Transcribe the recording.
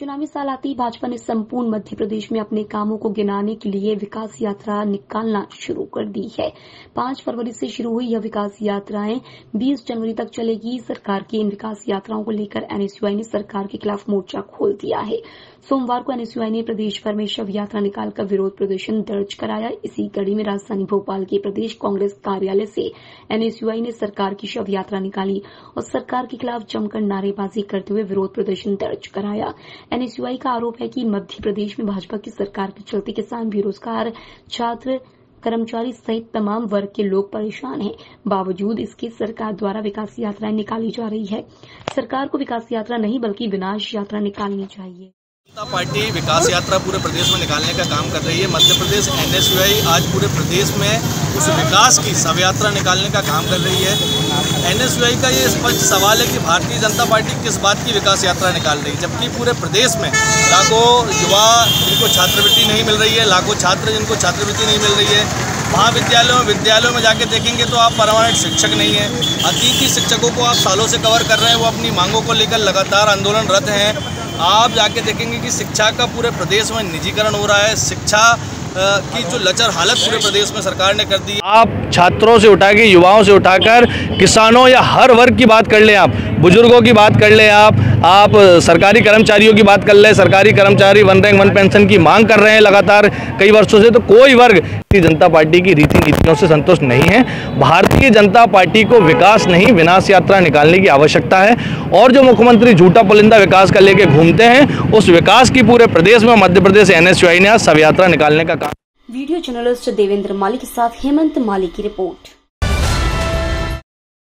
चुनावी साल आते भाजपा ने संपूर्ण मध्य प्रदेश में अपने कामों को गिनाने के लिए विकास यात्रा निकालना शुरू कर दी है। पाँच फरवरी से शुरू हुई यह विकास यात्राएँ। 20 जनवरी तक चलेगी। सरकार की इन विकास यात्राओं को लेकर एनएसयूआई ने सरकार के खिलाफ मोर्चा खोल दिया है। सोमवार को एनएसयूआई ने प्रदेश भर में शव यात्रा निकालकर विरोध प्रदर्शन दर्ज कराया। इसी कड़ी में राजधानी भोपाल के प्रदेश कांग्रेस कार्यालय से एनएसयूआई ने सरकार की शव यात्रा निकाली और सरकार के खिलाफ जमकर नारेबाजी करते हुए विरोध प्रदर्शन दर्ज कराया। एनएसयूआई का आरोप है कि मध्य प्रदेश में भाजपा की सरकार के चलते किसान बेरोजगार, छात्र, कर्मचारी सहित तमाम वर्ग के लोग परेशान हैं। बावजूद इसके सरकार द्वारा विकास यात्राएँ निकाली जा रही है। सरकार को विकास यात्रा नहीं, बल्कि विनाश यात्रा निकालनी चाहिए। जनता पार्टी विकास यात्रा पूरे प्रदेश में निकालने का काम कर रही है। मध्य प्रदेश एनएसयूआई आज पूरे प्रदेश में उस विकास की शव यात्रा निकालने का काम कर रही है। एनएसयूआई का ये स्पष्ट सवाल है कि भारतीय जनता पार्टी किस बात की विकास यात्रा निकाल रही है? जबकि पूरे प्रदेश में लाखों युवा, जिनको छात्रवृत्ति नहीं मिल रही है, लाखों छात्र जिनको छात्रवृत्ति नहीं मिल रही है, महाविद्यालयों में विद्यालयों में जाके देखेंगे तो आप परमानेंट शिक्षक नहीं है। अतीति शिक्षकों को आप सालों से कवर कर रहे हैं, वो अपनी मांगों को लेकर लगातार आंदोलनरत हैं। आप जाके देखेंगे कि शिक्षा का पूरे प्रदेश में निजीकरण हो रहा है। शिक्षा की जो लचर हालत पूरे प्रदेश में सरकार ने कर दी। आप छात्रों से उठा के, युवाओं से उठाकर, किसानों या हर वर्ग की बात कर ले आप, बुज़ुर्गों की बात कर ले आप आप सरकारी कर्मचारियों की बात कर ले, सरकारी कर्मचारी वन रैंक, वन पेंशन की मांग कर रहे हैं लगातार कई वर्षों से तो कोई वर्ग जनता पार्टी की रीति नीतियों से संतुष्ट नहीं है। भारतीय जनता पार्टी को विकास नहीं, विनाश यात्रा निकालने की आवश्यकता है। और जो मुख्यमंत्री झूठा पुलिंदा विकास का लेके घूमते हैं, उस विकास की पूरे प्रदेश में मध्य प्रदेश, एनएसयूआई ने आज शव यात्रा निकालने का वीडियो जर्नलिस्ट देवेंद्र माली के साथ हेमंत माली की रिपोर्ट।